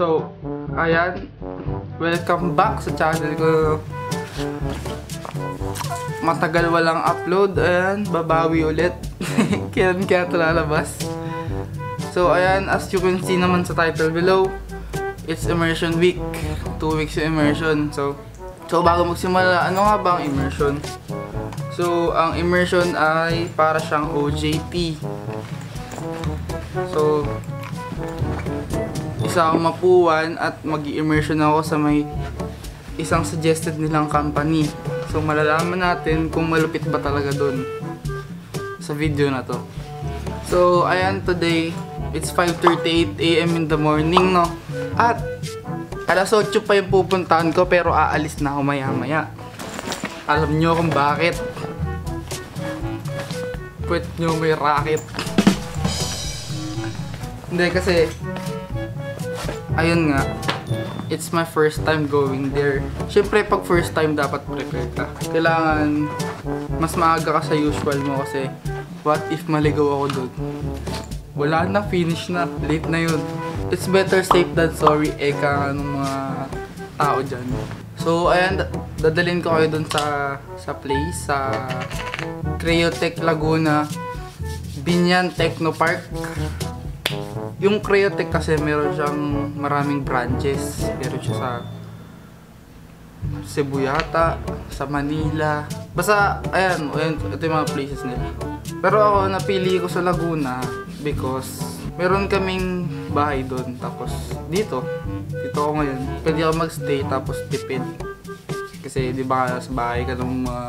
So, ayan. Welcome back sa channel ko. Matagal walang upload. Ayan, babawi ulit. Kailan kaya ito lalabas? So, ayan, as you can see naman sa title below, it's immersion week. Two weeks yung immersion. So, so bago magsimula, ano nga ba ang immersion? So, ang immersion ay para siyang OJT. So, isa akong mapuwan at mag immersion ako sa may isang suggested nilang company. So, malalaman natin kung malupit ba talaga dun sa video na to. So, ayan, today, it's 5.38 a.m. in the morning, no? At, alas 8 pa yung pupuntahan ko, pero aalis na ako maya-maya. Alam nyo kung bakit. Pwet nyo may racket. Hindi, kasi, ayun nga, it's my first time going there. Siyempre, pag first time, dapat prepare ka. Kailangan, mas maaga ka sa usual mo kasi, what if maligaw ako doon? Wala na, finish na, late na yun. It's better safe than sorry, eka ng mga tao dyan. So, ayan, da- dadalhin ko kayo dun sa, sa place, sa Creotech Laguna, Binyan Techno Park. Yung Creotech kasi meron siyang maraming branches. Meron siya sa Cebu yata, sa Manila. Basta, ayan, ayan, ito yung mga places nila. Pero ako, napili ko sa Laguna because meron kaming bahay doon. Tapos, dito, dito ako ngayon. Pwede ako magstay tapos tipid. Kasi di ba sa bahay ka ng mga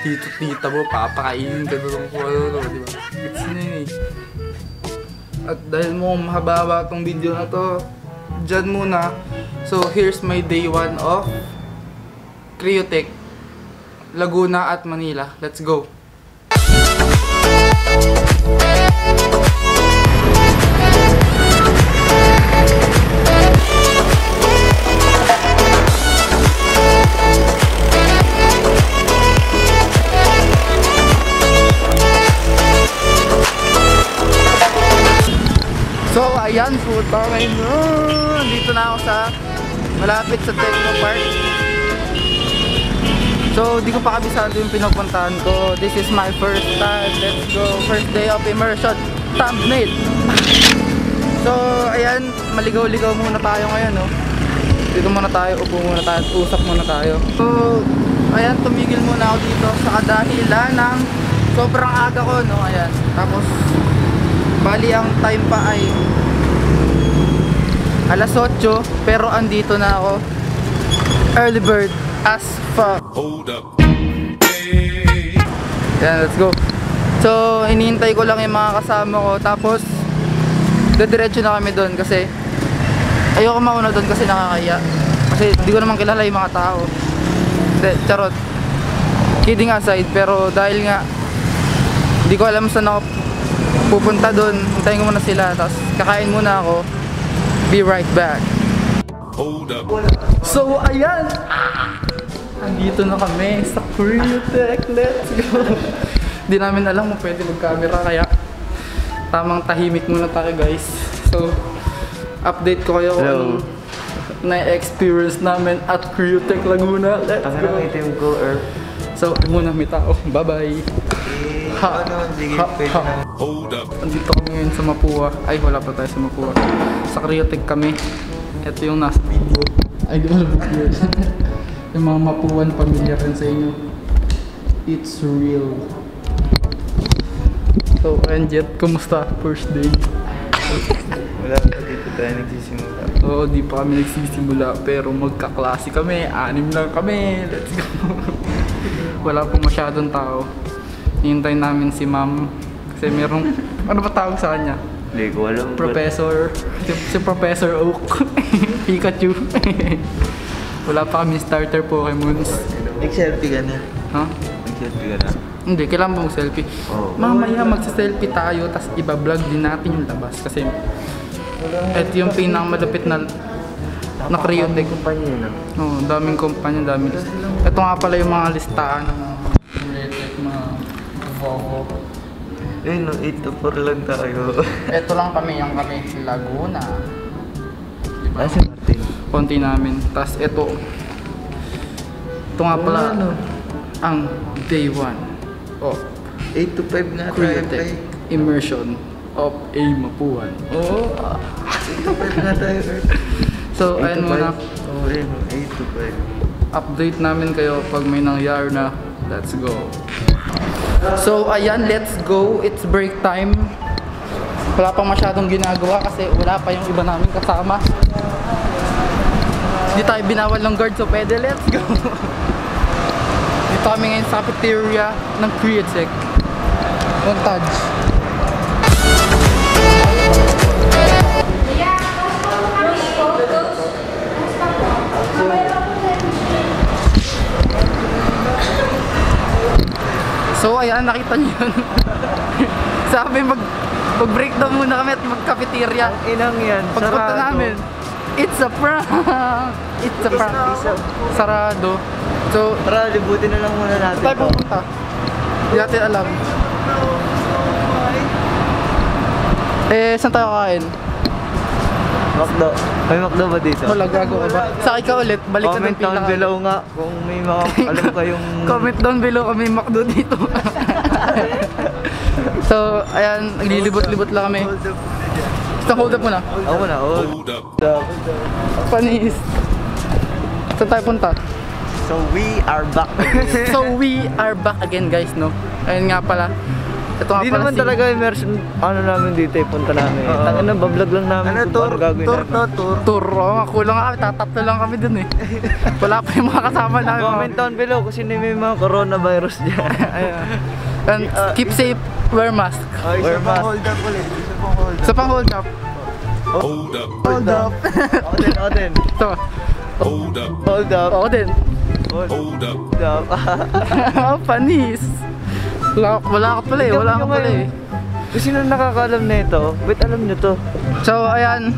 tito tita mo, papakainin ka doon kung ano, di ba? It's na yun eh. At dahil mo mahaba tong video na to, dyan muna. So here's my day one of Creotech, Laguna at Manila. Let's go! Malapit sa Techno Park. So, di ko pa kabisado yung pinupuntahan ko. This is my first time. Let's go. First day of immersion. Thumbnail. So, ayan, maligaw-ligaw muna tayo ngayon, no? Dito muna tayo, upo muna tayo, usap muna tayo. So, ayan, tumigil muna ako dito sa kadahilan ng sobrang aga ko, no? Ayan. Tapos, Bali ang time pa ay alas 8 pero andito na ako. Early bird as fuck. Hold up. Yan, let's go. So, inihintay ko lang yung mga kasama ko tapos dediretso na kami doon kasi ayoko mauna doon kasi nakakaya. Kasi hindi ko naman kilala yung mga tao. Hindi, charot. Kidding aside, pero dahil nga hindi ko alam saan ako pupunta doon. Hintayin ko muna sila, tapos kakain muna ako. Be right back. Hold up. So, ayan! Andito na kami sa Creotech. Let's go! Hindi namin alam kung pwede mag-camera kaya tamang tahimik muna tayo guys. So, update ko kayo kung Hello. anong na-experience namin at Creotech Laguna. Let's go! itim ko, Earth. So, muna may tao. Bye-bye! Ha, Ano, sige, ha, pwede ha. na. Hold up. Andito kami ngayon sa Mapua. Ay, wala pa tayo sa Mapua. Sa Creotech kami. Ito yung nasa video. Ay, di ba video? yung mga Mapuan pamilya rin sa inyo. It's real. So, ayan Jet, kumusta? First day. Wala pa dito tayo nagsisimula. Oo, di pa kami nagsisimula. Pero magkaklase kami. Anim lang kami. Let's go. wala pong masyadong tao. Hintay namin si ma'am. Kasi merong, ano ba tawag sa kanya? Hindi ko alam. Professor, si, si Professor Oak, Pikachu. Wala pa kami starter Pokemons. Nag-selfie ka na. Ha? Nag-selfie ka na. Hindi, kailangan mo mag-selfie. Oo. Mamaya magsa-selfie tayo, tapos iba-vlog din natin yung labas. Kasi ito yung pinakamalapit na na Creotech. ah. Oo, daming kumpanya, daming list. Ito nga pala yung mga listahan ng Vovo. Eh, no, 8 to 4 lang tayo. Ito lang kami, yung kami, Laguna. Diba? Ah, si Martin. konti namin. Tapos ito. Ito nga pala ano? ang day 1 of 8 to 5 na pre. Createch Immersion of A Mapuan. Oo. 8 to 5 na tayo, pre. So, 8 ayun muna. 5. Oo, ayun. 8 to 5. Update namin kayo pag may nangyari na. Let's go. So, ayan, let's go. It's break time. Wala pang masyadong ginagawa kasi wala pa yung iba namin kasama. Hindi tayo binawal ng guard so pwede, let's go. Dito kami ngayon sa cafeteria ng Createch. Montage. So ayan, nakita niyo yun. Sabi mag mag-breakdown muna kami at mag-cafeteria. Inang yan. Pagpunta namin, it's a prank! It's a prank. Sarado. So, Tara, libutin na lang muna natin. tayo pupunta? Hindi natin alam. Eh, saan tayo kain? Macdo. May Macdo ba dito? Wala, gago ka ba? Sakay ka ulit, balik ka Comment ng down pila. below nga kung may mga alam kayong... Comment down below kami McDo dito. so, ayan, naglilibot-libot lang kami. Basta hold up muna. Ako muna, hold Hold up. up. Panis. Saan tayo punta? So we are back again. So we are back again guys, no? Ayun nga pala. Ito nga Hindi pala naman si... talaga immersion ano namin dito eh, punta namin. Oo. Tangin na, bablog lang namin Ano, tour, gagawin tour namin. to, tour. Tour, oh, kulang kami, tatatlo lang kami dun eh. Wala pa yung mga kasama namin. Comment down below kung sino may mga coronavirus dyan. Ayun. And keep safe, wear mask. Oh, Wear isa pang mask. hold up ulit. Isa pang hold up. Sa pang hold up. Hold up. Hold up. Ako din, ako din. Ito. Hold up. Hold up. Ako din. Hold Hold up. up. Oh, Panis. Wala, wala ka pala eh, wala ka pala eh. Kung sino nakakaalam na ito, ba't alam nyo to? So, ayan.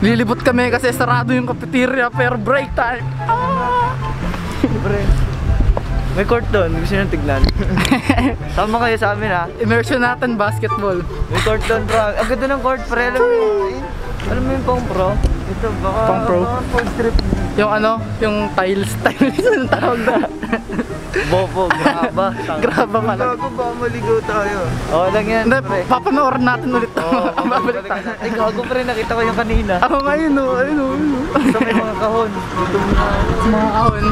Lilibot kami kasi sarado yung cafeteria pero break time. Pre. May court doon, gusto nyo tignan. Sama kayo sa amin ha. Immersion natin basketball. May court doon bro. Ang ganda ng court pre. Alam mo? Alam mo yung pang pro? Ito baka... Pang pro? full strip. Yung ano, yung tiles, tiles yung tawag na. Bobo, graba. Graba pala. Gago ba maligaw tayo? Oo lang yan Hindi, pre. papanoorin natin ulit to. Oo, Babalik tayo. Ay gago pre, nakita ko yung kanina. Ako ngayon, oh, ayun, oh, ayun, oh. Sa may mga kahon. Dito. Sa mga kahon.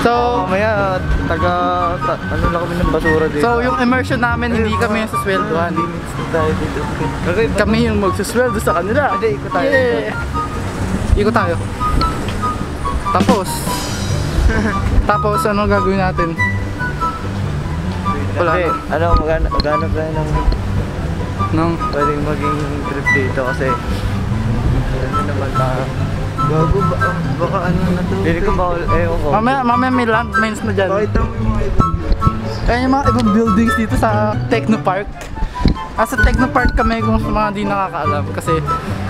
So, Mamaya, taga... Ta, ano lang kami ng basura dito. so yung immersion namin, hindi kami yung susweldohan. Limits na tayo dito. Kami yung magsusweldo sa kanila. Hindi, ikot tayo. Yeah. Ikot tayo. Tapos, tapos ano gagawin natin? Wala ano, magana, maghanap tayo ng Nang, pwedeng maging trip dito kasi ano naman tayo. Gago ba? Baka ano na to? Hindi ko bawal, ewan ko. mamaya, mamaya may landmines na dyan. Pakita mo yung mga ibang Ayan yung mga ibang buildings dito sa Techno Park. Ah, sa Techno Park kami kung sa mga di nakakaalam kasi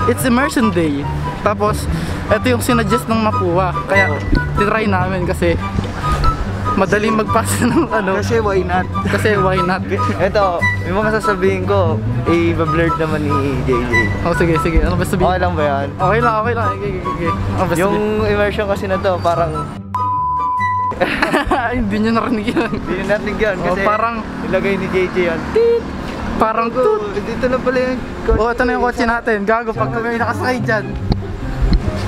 it's immersion day. Tapos, ito yung sinadjust ng Mapua. Kaya, tinry namin kasi madaling magpasa ng ano. Kasi why not? Kasi why not? Ito, yung mga sasabihin ko, i-blurred naman ni JJ. Oh, sige, sige. Ano ba sabihin? Okay lang ba yan? Okay lang, okay lang. Okay, okay, okay. Ano ba Yung immersion kasi na to, parang sabihin? Hindi nyo narinig yun. hindi na natin yan Oh, kasi parang- ilagay ni JJ yan. Parang tut. dito na pala yung Oh, ito na yung kotse natin. Gago, pag kami nakasakay dyan.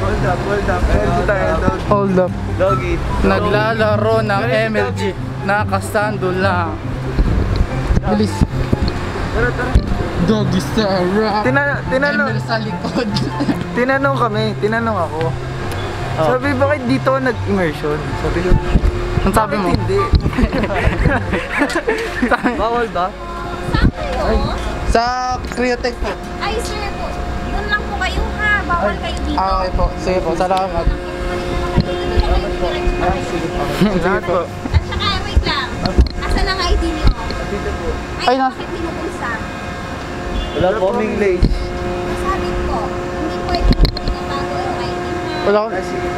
Hold up, hold up. Hold tayo. Hold up. Doggy. Naglalaro ng MLG. Nakastando lang. Bilis. Tara, tara. Doggy Sarah. Tina- tinanong, ML sa likod. tinanong kami, tinanong ako. Oh. Sabi, bakit dito nag-immersion? Sabi ko, Ang sabi mo? bakit hindi? Bawal ba? Sa Creotech po. Ay, sir po. Doon lang po kayo ha. Bawal kayo dito. Ah, okay po. Sige po. Salamat. Salamat po. At saka, wait lang. Asan ang ID niyo? Ay, Ay, nas- bakit binubulsa? Wala po kaming lace. Sabi ko, hindi pwede pinatago yung ID na. Wala ko.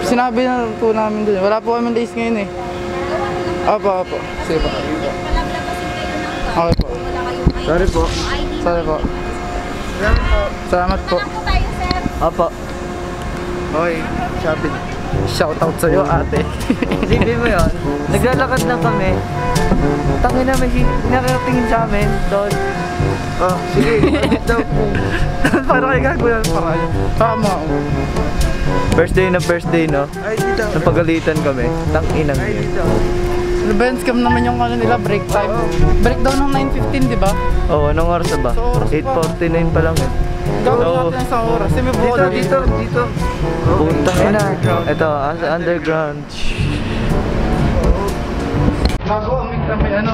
Sinabi na po namin dun. Wala po kami days ngayon eh. Lang. Opo, opo. Sige po. Guard. Okay Sorry po. Sorry po. Salamat po. Salamat po. Saan po tayo, sir? Apa. Okay, sabi. Shoutout sa'yo, ate. Isipin mo yun, naglalakad lang kami. Tangin na may nakakatingin sa amin, tol. Oh, sige. Parang kayo gagawin ang paraan. Tama. oh. First day na first day, no? Ay, dito. Napagalitan kami. Tanginang Ay, yun. dito. Yun? Scam naman yung ano nila, break time. Break daw ng 9.15, di ba? Oo, oh, anong oras na ba? Sa oras pa. 8.49 pa lang eh. Gagawin Oo. natin sa oras. Kasi may Dito, buwan dito, dito. Puntang ina. Underground. Ito, as underground. Bago kami kami ano,